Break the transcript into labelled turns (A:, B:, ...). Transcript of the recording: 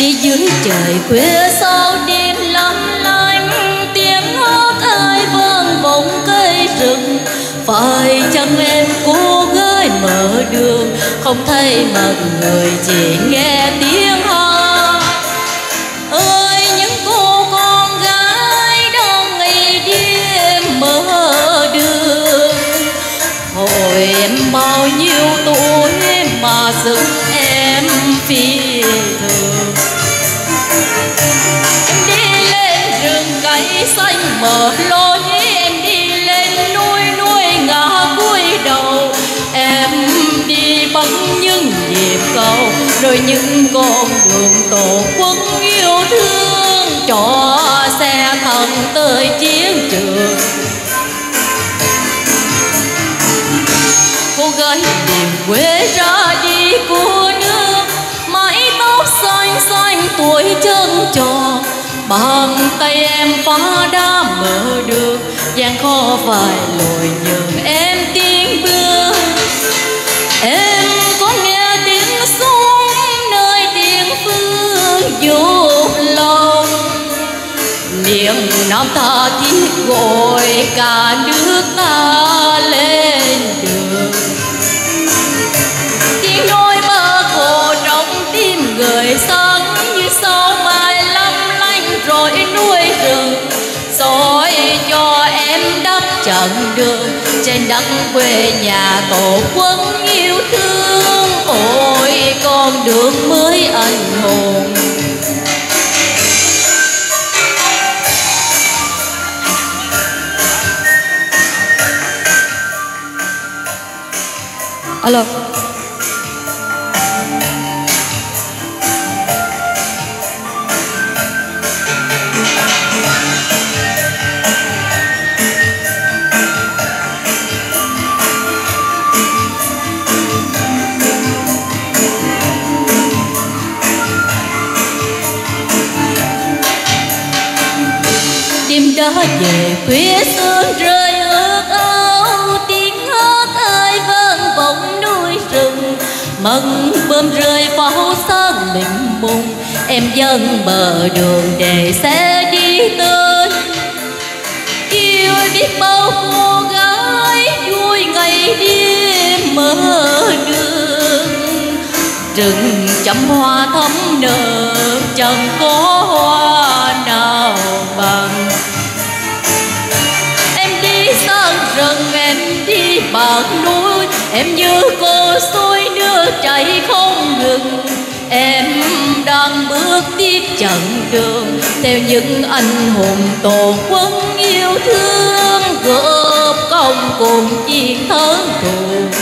A: đi dưới trời khuya sau đêm lắm lanh tiếng hót ai vang vọng cây rừng. Phải chăng em cô gái mở đường, không thấy mặt người chỉ nghe tiếng hát ơi, những cô con gái đang ngày đêm mở đường. Hồi em bao nhiêu tuổi mà dựng em phi mở lối em đi lên núi núi ngã cúi đầu. Em đi bằng những nhịp cầu, rồi những con đường tổ quốc yêu thương cho xe thần tới chiến trường. Cô gái tìm quê ra đi của nước, mái tóc xanh xanh tuổi chân tròn. Bàn tay em phá gian khó phải lỗi nhường em tiếng bước. Em có nghe tiếng súng nơi tiếng phương vô lòng. Niềm nam ta thiết gọi cả nước ta lên đường. Chặng đường trên đất quê nhà tổ quốc yêu thương. Ôi, con đường mới anh hùng. Alo. Trở về khuya sương rơi ước âu tiếng hát ai vang vọng núi rừng. Măng bơm rơi pháo sáng lịnh mùng em dâng bờ đường để xe đi tới. Yêu biết bao cô gái vui ngày đêm mở đường. Rừng chăm hoa thắm nở, chẳng có hoa bạc núi, em như cô suối nước chảy không ngừng. Em đang bước tiếp chặng đường, theo những anh hùng tổ quốc yêu thương góp công cùng chiến thắng thù.